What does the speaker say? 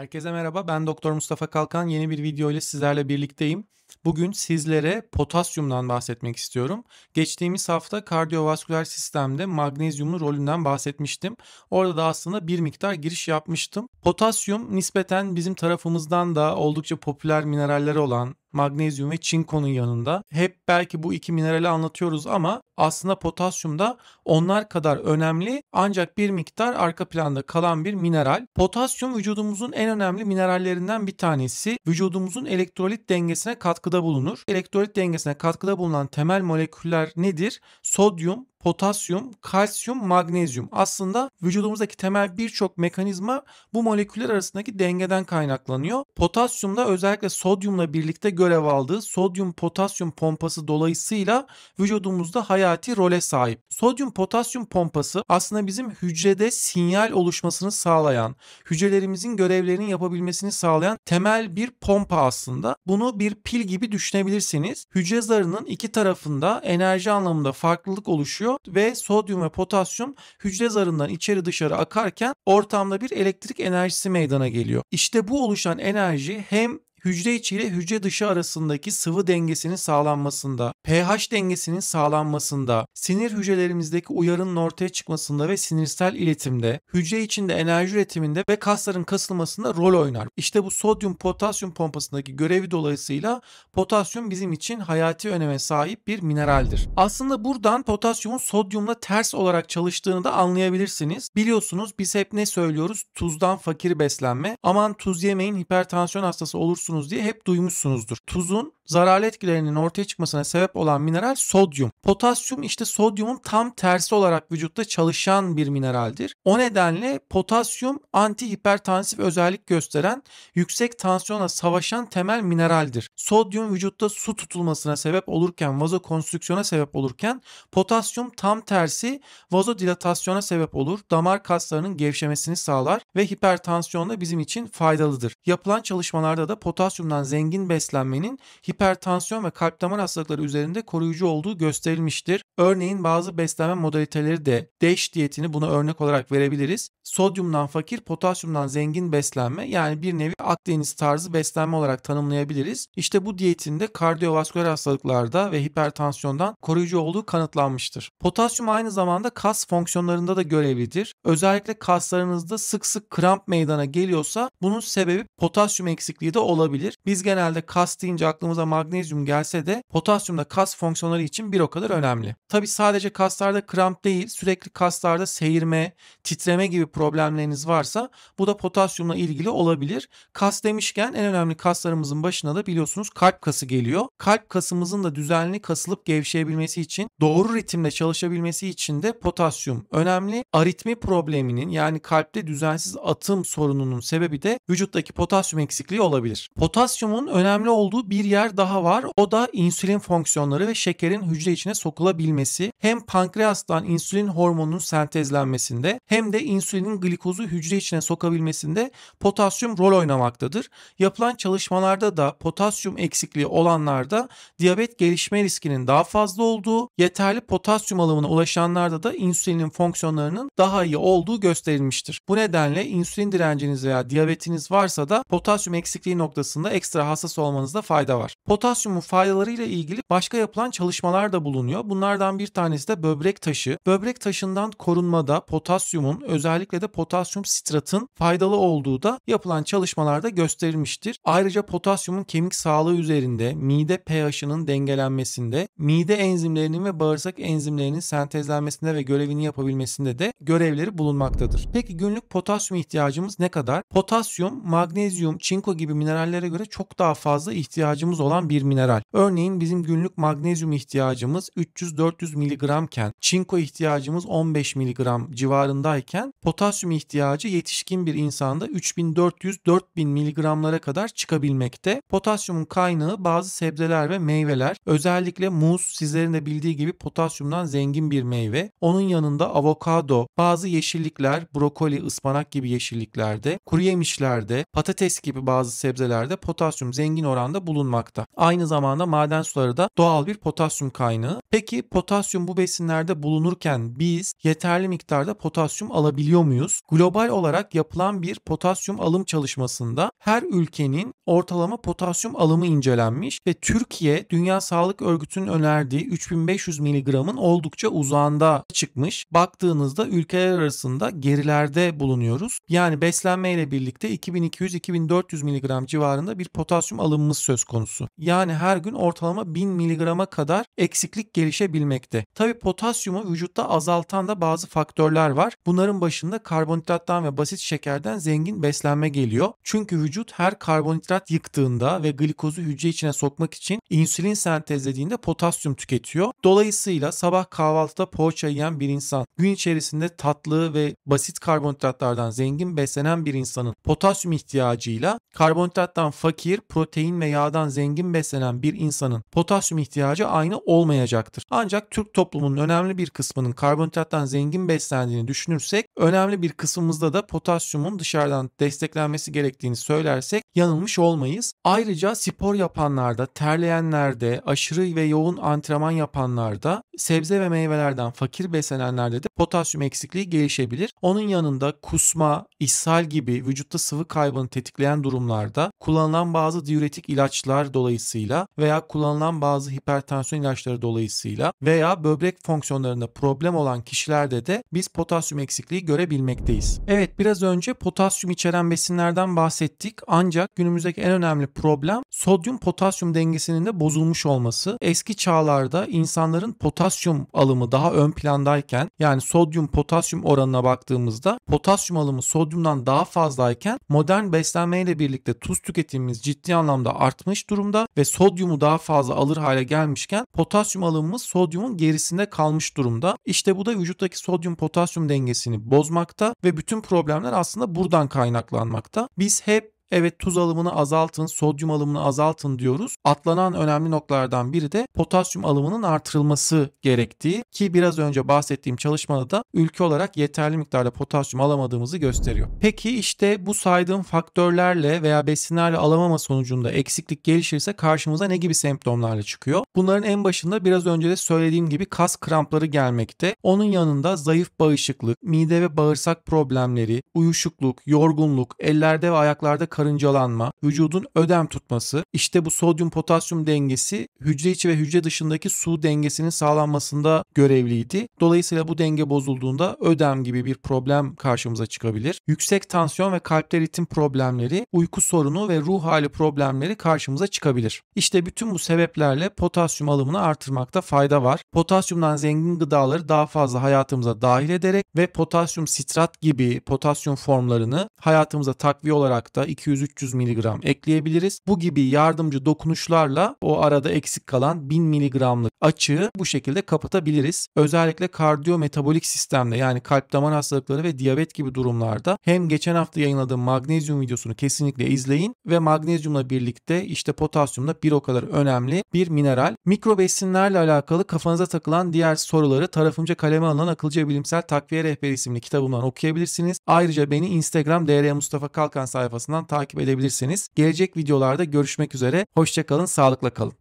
Herkese merhaba. Ben Doktor Mustafa Kalkan. Yeni bir video ile sizlerle birlikteyim. Bugün sizlere potasyumdan bahsetmek istiyorum. Geçtiğimiz hafta kardiyovasküler sistemde magnezyumun rolünden bahsetmiştim. Orada da aslında bir miktar giriş yapmıştım. Potasyum nispeten bizim tarafımızdan da oldukça popüler mineralleri olan magnezyum ve çinkonun yanında. Hep belki bu iki minerali anlatıyoruz ama aslında potasyum da onlar kadar önemli ancak bir miktar arka planda kalan bir mineral. Potasyum vücudumuzun en önemli minerallerinden bir tanesi. Vücudumuzun elektrolit dengesine katkıda bulunur. Elektrolit dengesine katkıda bulunan temel moleküller nedir? Sodyum, potasyum, kalsiyum, magnezyum. Aslında vücudumuzdaki temel birçok mekanizma bu moleküller arasındaki dengeden kaynaklanıyor. Potasyumda özellikle sodyumla birlikte görev aldığı sodyum potasyum pompası dolayısıyla vücudumuzda hayati role sahip. Sodyum potasyum pompası aslında bizim hücrede sinyal oluşmasını sağlayan, hücrelerimizin görevlerini yapabilmesini sağlayan temel bir pompa aslında. Bunu bir pil gibi düşünebilirsiniz. Hücre zarının iki tarafında enerji anlamında farklılık oluşuyor ve sodyum ve potasyum hücre zarından içeri dışarı akarken ortamda bir elektrik enerjisi meydana geliyor. İşte bu oluşan enerji hem hücre içi ile hücre dışı arasındaki sıvı dengesinin sağlanmasında, pH dengesinin sağlanmasında, sinir hücrelerimizdeki uyarının ortaya çıkmasında ve sinirsel iletimde, hücre içinde enerji üretiminde ve kasların kasılmasında rol oynar. İşte bu sodyum potasyum pompasındaki görevi dolayısıyla potasyum bizim için hayati öneme sahip bir mineraldir. Aslında buradan potasyumun sodyumla ters olarak çalıştığını da anlayabilirsiniz. Biliyorsunuz biz hep ne söylüyoruz? Tuzdan fakir beslenme. Aman tuz yemeyin hipertansiyon hastası olursunuz olursunuz diye hep duymuşsunuzdur. Tuzun zararlı etkilerinin ortaya çıkmasına sebep olan mineral sodyum. Potasyum işte sodyumun tam tersi olarak vücutta çalışan bir mineraldir. O nedenle potasyum anti hipertansif özellik gösteren yüksek tansiyona savaşan temel mineraldir. Sodyum vücutta su tutulmasına sebep olurken, vazokonstrüksiyona sebep olurken potasyum tam tersi vazodilatasyona sebep olur. Damar kaslarının gevşemesini sağlar ve hipertansiyon da bizim için faydalıdır. Yapılan çalışmalarda da potasyumdan zengin beslenmenin hipertansiyon ve kalp damar hastalıkları üzerinde koruyucu olduğu gösterilmiştir. Örneğin bazı beslenme modaliteleri de DASH diyetini buna örnek olarak verebiliriz. Sodyumdan fakir, potasyumdan zengin beslenme yani bir nevi Akdeniz tarzı beslenme olarak tanımlayabiliriz. İşte bu diyetinde kardiyovasküler hastalıklarda ve hipertansiyondan koruyucu olduğu kanıtlanmıştır. Potasyum aynı zamanda kas fonksiyonlarında da görevlidir. Özellikle kaslarınızda sık sık kramp meydana geliyorsa bunun sebebi potasyum eksikliği de olabilir. Biz genelde kas deyince aklımıza magnezyum gelse de potasyum da kas fonksiyonları için bir o kadar önemli. Tabi sadece kaslarda kramp değil sürekli kaslarda seyirme, titreme gibi problemleriniz varsa bu da potasyumla ilgili olabilir. Kas demişken en önemli kaslarımızın başına da biliyorsunuz kalp kası geliyor. Kalp kasımızın da düzenli kasılıp gevşeyebilmesi için doğru ritimde çalışabilmesi için de potasyum önemli. Aritmi probleminin yani kalpte düzensiz atım sorununun sebebi de vücuttaki potasyum eksikliği olabilir. Potasyumun önemli olduğu bir yer daha var. O da insülin fonksiyonları ve şekerin hücre içine sokulabilmesi. Hem pankreastan insülin hormonunun sentezlenmesinde hem de insülinin glikozu hücre içine sokabilmesinde potasyum rol oynamaktadır. Yapılan çalışmalarda da potasyum eksikliği olanlarda diyabet gelişme riskinin daha fazla olduğu, yeterli potasyum alımına ulaşanlarda da insülinin fonksiyonlarının daha iyi olduğu gösterilmiştir. Bu nedenle insülin direnciniz veya diyabetiniz varsa da potasyum eksikliği noktasında ekstra hassas olmanızda fayda var. Potasyumun faydalarıyla ilgili başka yapılan çalışmalar da bulunuyor. Bunlardan bir tanesi de böbrek taşı. Böbrek taşından korunmada potasyumun özellikle de potasyum sitratın faydalı olduğu da yapılan çalışmalarda gösterilmiştir. Ayrıca potasyumun kemik sağlığı üzerinde, mide pH'ının dengelenmesinde, mide enzimlerinin ve bağırsak enzimlerinin sentezlenmesinde ve görevini yapabilmesinde de görevleri bulunmaktadır. Peki günlük potasyum ihtiyacımız ne kadar? Potasyum, magnezyum, çinko gibi minerallere göre çok daha fazla ihtiyacımız olan bir mineral. Örneğin bizim günlük magnezyum ihtiyacımız 300-400 mg iken, çinko ihtiyacımız 15 mg civarındayken potasyum ihtiyacı yetişkin bir insanda 3400-4000 mg'lara kadar çıkabilmekte. Potasyumun kaynağı bazı sebzeler ve meyveler. Özellikle muz sizlerin de bildiği gibi potasyumdan zengin bir meyve. Onun yanında avokado, bazı yeşillikler, brokoli, ıspanak gibi yeşilliklerde, kuru yemişlerde, patates gibi bazı sebzelerde besinlerde potasyum zengin oranda bulunmakta. Aynı zamanda maden suları da doğal bir potasyum kaynağı. Peki potasyum bu besinlerde bulunurken biz yeterli miktarda potasyum alabiliyor muyuz? Global olarak yapılan bir potasyum alım çalışmasında her ülkenin ortalama potasyum alımı incelenmiş ve Türkiye Dünya Sağlık Örgütü'nün önerdiği 3500 mg'ın oldukça uzağında çıkmış. Baktığınızda ülkeler arasında gerilerde bulunuyoruz. Yani beslenme ile birlikte 2200-2400 mg civarında bir potasyum alımımız söz konusu. Yani her gün ortalama 1000 mg'a kadar eksiklik gelişebilmekte. Tabi potasyumu vücutta azaltan da bazı faktörler var. Bunların başında karbonhidrattan ve basit şekerden zengin beslenme geliyor. Çünkü vücut her karbonhidrat yıktığında ve glikozu hücre içine sokmak için insülin sentezlediğinde potasyum tüketiyor. Dolayısıyla sabah kahvaltıda poğaça yiyen bir insan, gün içerisinde tatlı ve basit karbonhidratlardan zengin beslenen bir insanın potasyum ihtiyacıyla karbonhidrattan fakir, protein ve yağdan zengin beslenen bir insanın potasyum ihtiyacı aynı olmayacaktır. Ancak Türk toplumunun önemli bir kısmının karbonhidrattan zengin beslendiğini düşünürsek önemli bir kısmımızda da potasyumun dışarıdan desteklenmesi gerektiğini söylersek yanılmış olmayız. Ayrıca spor yapanlarda, terleyenlerde, aşırı ve yoğun antrenman yapanlarda, sebze ve meyvelerden fakir beslenenlerde de potasyum eksikliği gelişebilir. Onun yanında kusma, ishal gibi vücutta sıvı kaybını tetikleyen durumlarda kullanılan bazı diüretik ilaçlar dolayısıyla veya kullanılan bazı hipertansiyon ilaçları dolayısıyla veya böbrek fonksiyonlarında problem olan kişilerde de biz potasyum eksikliği görebilmekteyiz. Evet biraz önce potasyum içeren besinlerden bahsettik ancak günümüzdeki en önemli problem sodyum potasyum dengesinin de bozulmuş olması. Eski çağlarda insanların potasyum alımı daha ön plandayken yani sodyum potasyum oranına baktığımızda potasyum alımı sodyumdan daha fazlayken modern beslenmeyle birlikte tuz tüketimimiz ciddi anlamda artmış durumda ve sodyumu daha fazla alır hale gelmişken potasyum alımımız sodyumun gerisinde kalmış durumda. İşte bu da vücuttaki sodyum potasyum dengesini bozmakta ve bütün problemler aslında buradan kaynaklanmakta. Biz hep Evet tuz alımını azaltın, sodyum alımını azaltın diyoruz. Atlanan önemli noktalardan biri de potasyum alımının artırılması gerektiği ki biraz önce bahsettiğim çalışmada da ülke olarak yeterli miktarda potasyum alamadığımızı gösteriyor. Peki işte bu saydığım faktörlerle veya besinlerle alamama sonucunda eksiklik gelişirse karşımıza ne gibi semptomlarla çıkıyor? Bunların en başında biraz önce de söylediğim gibi kas krampları gelmekte. Onun yanında zayıf bağışıklık, mide ve bağırsak problemleri, uyuşukluk, yorgunluk, ellerde ve ayaklarda karıncalanma, vücudun ödem tutması, işte bu sodyum potasyum dengesi hücre içi ve hücre dışındaki su dengesinin sağlanmasında görevliydi. Dolayısıyla bu denge bozulduğunda ödem gibi bir problem karşımıza çıkabilir. Yüksek tansiyon ve kalpte ritim problemleri, uyku sorunu ve ruh hali problemleri karşımıza çıkabilir. İşte bütün bu sebeplerle potasyum alımını artırmakta fayda var. Potasyumdan zengin gıdaları daha fazla hayatımıza dahil ederek ve potasyum sitrat gibi potasyum formlarını hayatımıza takviye olarak da 200 200-300 mg ekleyebiliriz. Bu gibi yardımcı dokunuşlarla o arada eksik kalan 1000 mg'lık açığı bu şekilde kapatabiliriz. Özellikle kardiyometabolik sistemde yani kalp damar hastalıkları ve diyabet gibi durumlarda hem geçen hafta yayınladığım magnezyum videosunu kesinlikle izleyin ve magnezyumla birlikte işte potasyum da bir o kadar önemli bir mineral. Mikro besinlerle alakalı kafanıza takılan diğer soruları tarafımca kaleme alınan akılcı bilimsel takviye rehberi isimli kitabımdan okuyabilirsiniz. Ayrıca beni Instagram DR Mustafa Kalkan sayfasından takip takip edebilirsiniz. Gelecek videolarda görüşmek üzere. Hoşçakalın, sağlıkla kalın.